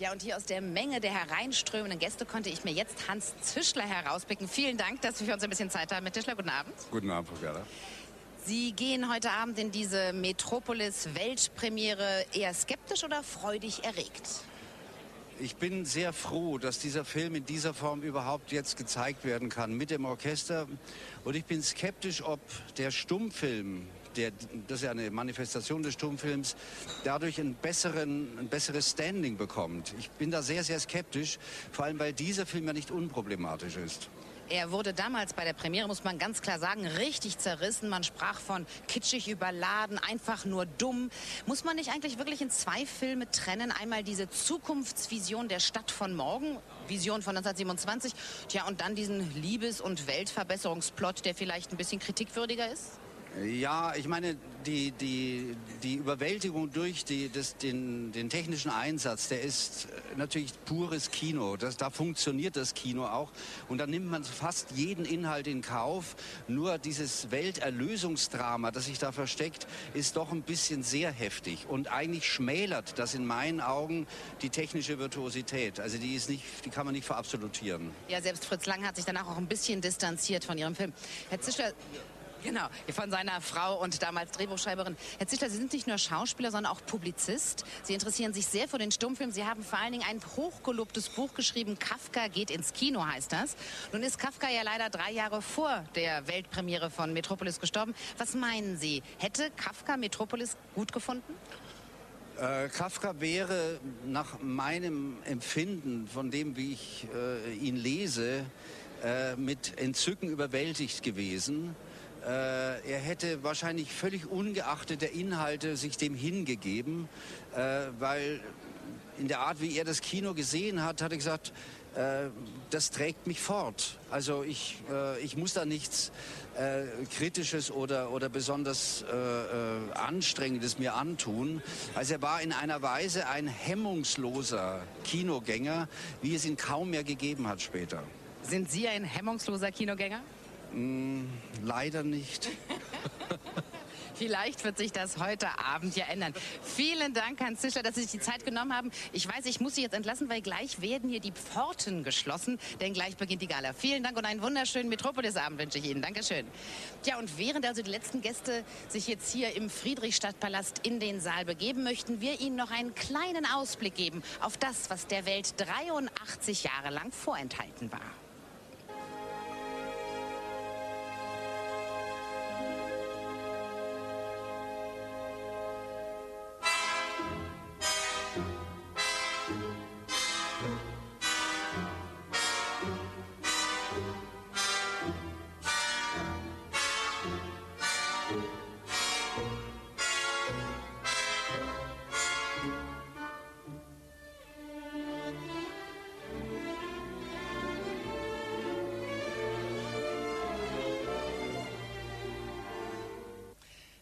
Ja, und hier aus der Menge der hereinströmenden Gäste konnte ich mir jetzt Hans Zischler herauspicken. Vielen Dank, dass wir für uns ein bisschen Zeit haben. Herr Tischler, guten Abend. Guten Abend, Frau Gerda. Sie gehen heute Abend in diese Metropolis-Weltpremiere eher skeptisch oder freudig erregt? Ich bin sehr froh, dass dieser Film in dieser Form überhaupt jetzt gezeigt werden kann mit dem Orchester. Und ich bin skeptisch, ob der Stummfilm, der, das ist ja eine Manifestation des Stummfilms, dadurch einen besseren, ein besseres Standing bekommt. Ich bin da sehr, sehr skeptisch, vor allem weil dieser Film ja nicht unproblematisch ist. Er wurde damals bei der Premiere, muss man ganz klar sagen, richtig zerrissen. Man sprach von kitschig überladen, einfach nur dumm. Muss man nicht eigentlich wirklich in zwei Filme trennen? Einmal diese Zukunftsvision der Stadt von morgen, Vision von 1927, tja, und dann diesen Liebes- und Weltverbesserungsplot, der vielleicht ein bisschen kritikwürdiger ist? Ja, ich meine, die, die, die Überwältigung durch die, das, den, den technischen Einsatz, der ist natürlich pures Kino. Das, da funktioniert das Kino auch. Und da nimmt man fast jeden Inhalt in Kauf. Nur dieses Welterlösungsdrama, das sich da versteckt, ist doch ein bisschen sehr heftig. Und eigentlich schmälert das in meinen Augen die technische Virtuosität. Also die, ist nicht, die kann man nicht verabsolutieren. Ja, selbst Fritz Lang hat sich danach auch ein bisschen distanziert von Ihrem Film. Herr Zischler, Genau, von seiner Frau und damals Drehbuchschreiberin. Herr Zischler, Sie sind nicht nur Schauspieler, sondern auch Publizist. Sie interessieren sich sehr für den Stummfilm. Sie haben vor allen Dingen ein hochgelobtes Buch geschrieben, Kafka geht ins Kino heißt das. Nun ist Kafka ja leider drei Jahre vor der Weltpremiere von Metropolis gestorben. Was meinen Sie, hätte Kafka Metropolis gut gefunden? Äh, Kafka wäre nach meinem Empfinden, von dem, wie ich äh, ihn lese, äh, mit Entzücken überwältigt gewesen. Äh, er hätte wahrscheinlich völlig ungeachtet der Inhalte sich dem hingegeben, äh, weil in der Art, wie er das Kino gesehen hat, hat er gesagt, äh, das trägt mich fort. Also ich, ich muss da nichts Kritisches oder, oder besonders Anstrengendes mir antun. Also er war in einer Weise ein hemmungsloser Kinogänger, wie es ihn kaum mehr gegeben hat später. Sind Sie ein hemmungsloser Kinogänger? Mm, leider nicht. Vielleicht wird sich das heute Abend ja ändern. Vielen Dank, Hans Zischler, dass Sie sich die Zeit genommen haben. Ich weiß, ich muss Sie jetzt entlassen, weil gleich werden hier die Pforten geschlossen, denn gleich beginnt die Gala. Vielen Dank und einen wunderschönen Metropolis-Abend wünsche ich Ihnen. Dankeschön. Ja, und während also die letzten Gäste sich jetzt hier im Friedrichstadtpalast in den Saal begeben, möchten wir Ihnen noch einen kleinen Ausblick geben auf das, was der Welt 83 Jahre lang vorenthalten war.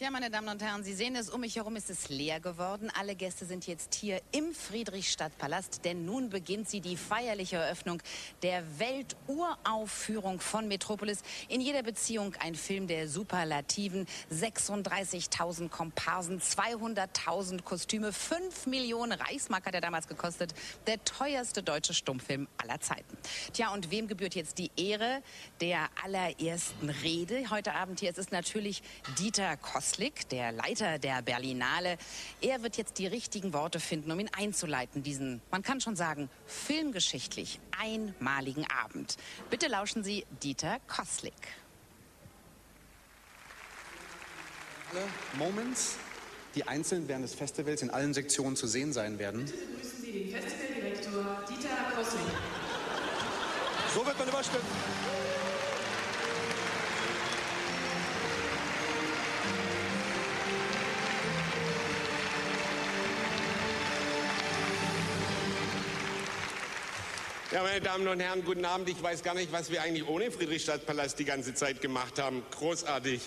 Ja, meine Damen und Herren, Sie sehen es, um mich herum ist es leer geworden. Alle Gäste sind jetzt hier im Friedrichstadtpalast, denn nun beginnt sie die feierliche Eröffnung der Welturaufführung von Metropolis. In jeder Beziehung ein Film der Superlativen. 36.000 Komparsen, 200.000 Kostüme, 5 Millionen Reichsmark hat er damals gekostet. Der teuerste deutsche Stummfilm aller Zeiten. Tja, und wem gebührt jetzt die Ehre der allerersten Rede heute Abend hier? Es ist natürlich Dieter Kost. Slick, der Leiter der Berlinale. Er wird jetzt die richtigen Worte finden, um ihn einzuleiten, diesen, man kann schon sagen, filmgeschichtlich einmaligen Abend. Bitte lauschen Sie Dieter Koslik. Alle Moments, die einzeln während des Festivals in allen Sektionen zu sehen sein werden. Bitte begrüßen Sie den Festivaldirektor Dieter Koslik. So wird man überstimmt. Ja, meine Damen und Herren, guten Abend. Ich weiß gar nicht, was wir eigentlich ohne Friedrichstadtpalast die ganze Zeit gemacht haben. Großartig,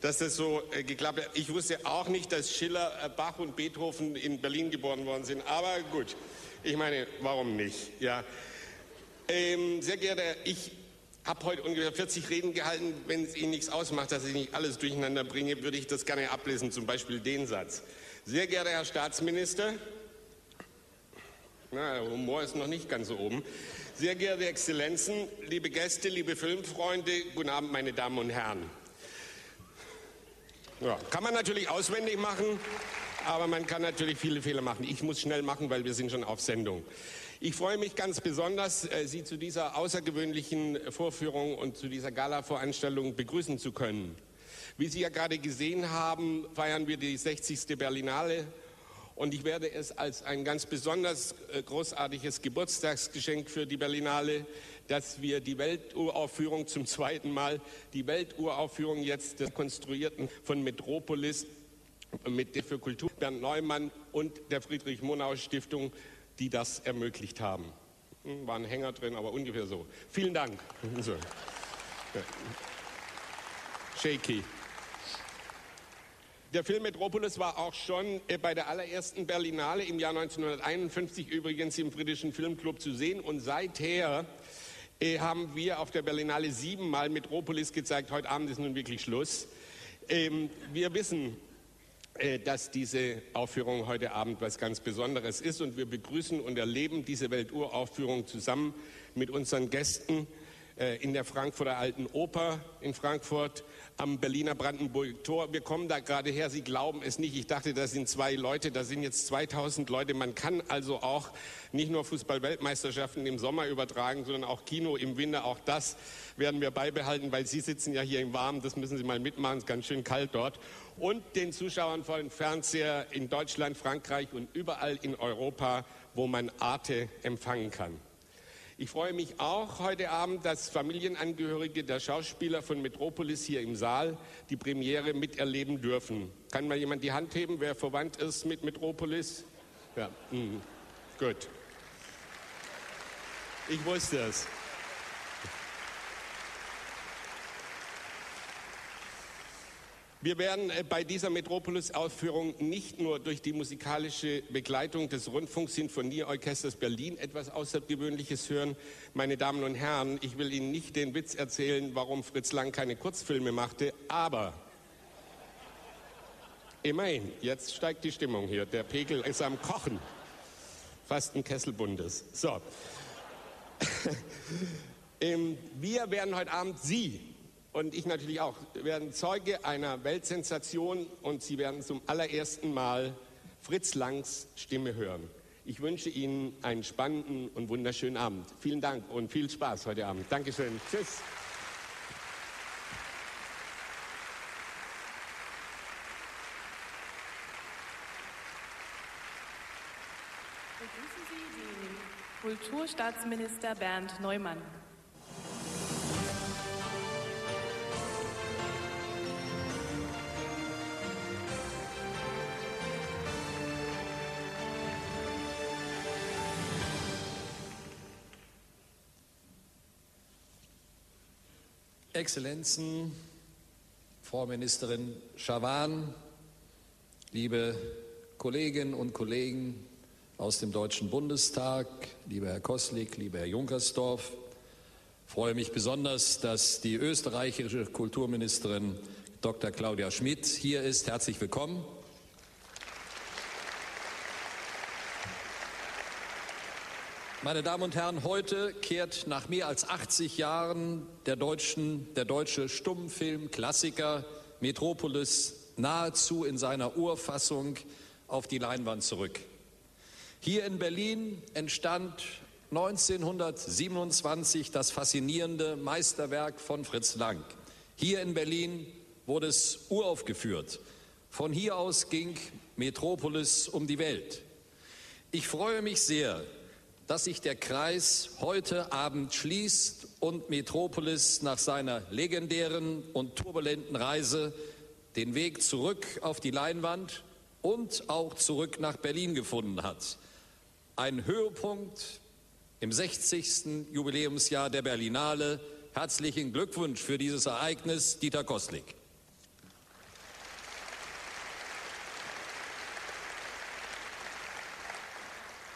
dass das so äh, geklappt hat. Ich wusste auch nicht, dass Schiller, äh, Bach und Beethoven in Berlin geboren worden sind. Aber gut, ich meine, warum nicht? Ja. Ähm, sehr geehrter, ich habe heute ungefähr 40 Reden gehalten. Wenn es Ihnen nichts ausmacht, dass ich nicht alles durcheinander bringe, würde ich das gerne ablesen. Zum Beispiel den Satz. Sehr geehrter Herr Staatsminister, Na, der Humor ist noch nicht ganz so oben. Sehr geehrte Exzellenzen, liebe Gäste, liebe Filmfreunde, guten Abend, meine Damen und Herren. Ja, kann man natürlich auswendig machen, aber man kann natürlich viele Fehler machen. Ich muss schnell machen, weil wir sind schon auf Sendung. Ich freue mich ganz besonders, äh, Sie zu dieser außergewöhnlichen Vorführung und zu dieser Gala-Veranstaltung begrüßen zu können. Wie Sie ja gerade gesehen haben, feiern wir die 60. Berlinale und ich werde es als ein ganz besonders äh, großartiges Geburtstagsgeschenk für die Berlinale, dass wir die Welturaufführung zum zweiten Mal, die Welturaufführung jetzt des konstruierten von Metropolis mit der für Kultur Bernd Neumann und der Friedrich Monau Stiftung die das ermöglicht haben. Hm, war ein Hänger drin, aber ungefähr so. Vielen Dank. So. Shaky. Der Film Metropolis war auch schon äh, bei der allerersten Berlinale im Jahr 1951 übrigens im Friedrischen Filmclub zu sehen und seither äh, haben wir auf der Berlinale siebenmal Metropolis gezeigt. Heute Abend ist nun wirklich Schluss. Ähm, wir wissen, äh, dass diese Aufführung heute Abend was ganz Besonderes ist. Und wir begrüßen und erleben diese Welturaufführung zusammen mit unseren Gästen in der Frankfurter Alten Oper in Frankfurt am Berliner Brandenburg Tor. Wir kommen da gerade her, Sie glauben es nicht. Ich dachte, das sind zwei Leute, da sind jetzt 2000 Leute. Man kann also auch nicht nur Fußball-Weltmeisterschaften im Sommer übertragen, sondern auch Kino im Winter. Auch das werden wir beibehalten, weil Sie sitzen ja hier im Warmen. Das müssen Sie mal mitmachen, es ist ganz schön kalt dort. Und den Zuschauern vor dem Fernseher in Deutschland, Frankreich und überall in Europa, wo man Arte empfangen kann. Ich freue mich auch heute Abend, dass Familienangehörige der Schauspieler von Metropolis hier im Saal die Premiere miterleben dürfen. Kann mal jemand die Hand heben, wer verwandt ist mit Metropolis? Ja, mh. gut. Ich wusste es. Wir werden äh, bei dieser Metropolis-Aufführung nicht nur durch die musikalische Begleitung des Rundfunksinfonieorchesters Berlin etwas Außergewöhnliches hören. Meine Damen und Herren, ich will Ihnen nicht den Witz erzählen, warum Fritz Lang keine Kurzfilme machte, aber immerhin, jetzt steigt die Stimmung hier. Der Pegel ist am Kochen. Fast ein Kesselbundes. So. Ähm, wir werden heute Abend Sie und ich natürlich auch, werden Zeuge einer Weltsensation und Sie werden zum allerersten Mal Fritz Langs Stimme hören. Ich wünsche Ihnen einen spannenden und wunderschönen Abend. Vielen Dank und viel Spaß heute Abend. Dankeschön. Tschüss. Begrüßen Sie den Kulturstaatsminister Bernd Neumann. Exzellenzen, Frau Ministerin Schawan, liebe Kolleginnen und Kollegen aus dem Deutschen Bundestag, lieber Herr Koslik, lieber Herr Junkersdorf, freue mich besonders, dass die österreichische Kulturministerin Dr. Claudia Schmidt hier ist. Herzlich willkommen. Meine Damen und Herren, heute kehrt nach mehr als 80 Jahren der, deutschen, der deutsche Stummfilm-Klassiker Metropolis nahezu in seiner Urfassung auf die Leinwand zurück. Hier in Berlin entstand 1927 das faszinierende Meisterwerk von Fritz Lang. Hier in Berlin wurde es uraufgeführt. Von hier aus ging Metropolis um die Welt. Ich freue mich sehr, dass sich der Kreis heute Abend schließt und Metropolis nach seiner legendären und turbulenten Reise den Weg zurück auf die Leinwand und auch zurück nach Berlin gefunden hat. Ein Höhepunkt im 60. Jubiläumsjahr der Berlinale. Herzlichen Glückwunsch für dieses Ereignis, Dieter Koslik.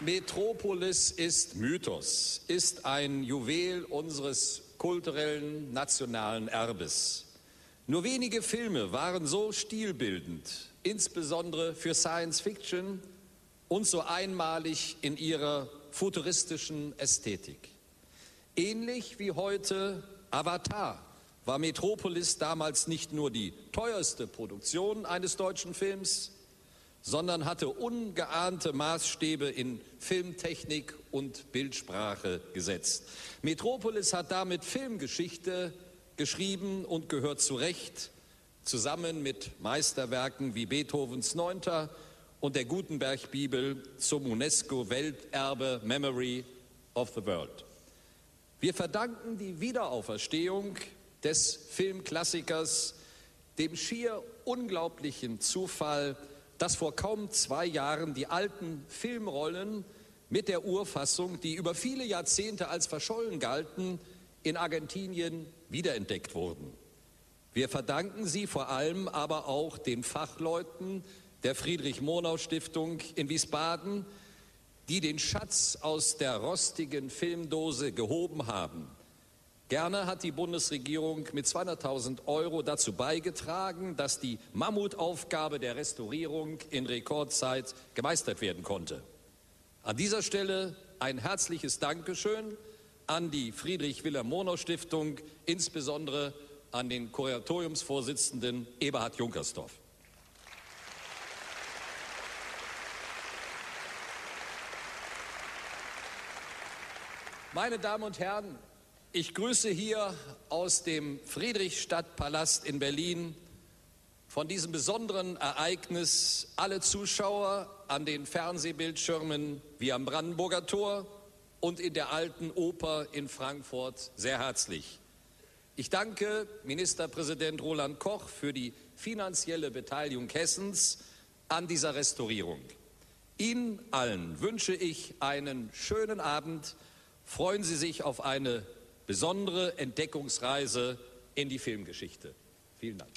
Metropolis ist Mythos, ist ein Juwel unseres kulturellen nationalen Erbes. Nur wenige Filme waren so stilbildend, insbesondere für Science Fiction und so einmalig in ihrer futuristischen Ästhetik. Ähnlich wie heute Avatar war Metropolis damals nicht nur die teuerste Produktion eines deutschen Films, sondern hatte ungeahnte Maßstäbe in Filmtechnik und Bildsprache gesetzt. Metropolis hat damit Filmgeschichte geschrieben und gehört zu Recht zusammen mit Meisterwerken wie Beethovens Neunter und der Gutenberg-Bibel zum UNESCO-Welterbe Memory of the World. Wir verdanken die Wiederauferstehung des Filmklassikers dem schier unglaublichen Zufall, dass vor kaum zwei Jahren die alten Filmrollen mit der Urfassung, die über viele Jahrzehnte als verschollen galten, in Argentinien wiederentdeckt wurden. Wir verdanken sie vor allem aber auch den Fachleuten der Friedrich-Monau-Stiftung in Wiesbaden, die den Schatz aus der rostigen Filmdose gehoben haben. Gerne hat die Bundesregierung mit 200.000 Euro dazu beigetragen, dass die Mammutaufgabe der Restaurierung in Rekordzeit gemeistert werden konnte. An dieser Stelle ein herzliches Dankeschön an die Friedrich-Wilhelm-Monau-Stiftung, insbesondere an den Kuratoriumsvorsitzenden Eberhard Junkersdorf. Meine Damen und Herren, ich grüße hier aus dem Friedrichstadtpalast in Berlin von diesem besonderen Ereignis alle Zuschauer an den Fernsehbildschirmen wie am Brandenburger Tor und in der Alten Oper in Frankfurt sehr herzlich. Ich danke Ministerpräsident Roland Koch für die finanzielle Beteiligung Hessens an dieser Restaurierung. Ihnen allen wünsche ich einen schönen Abend. Freuen Sie sich auf eine besondere Entdeckungsreise in die Filmgeschichte. Vielen Dank.